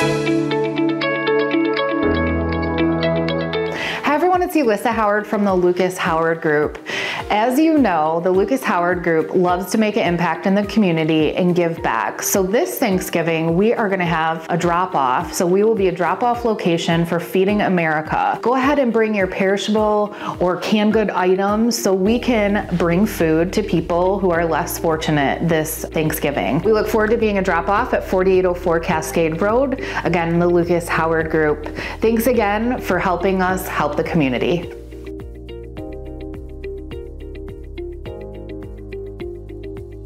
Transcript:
Hi everyone, it's Elissa Howard from the Lucas Howard Group. As you know, the Lucas Howard Group loves to make an impact in the community and give back. So this Thanksgiving, we are gonna have a drop off. So we will be a drop off location for Feeding America. Go ahead and bring your perishable or canned good items so we can bring food to people who are less fortunate this Thanksgiving. We look forward to being a drop off at 4804 Cascade Road. Again, the Lucas Howard Group. Thanks again for helping us help the community.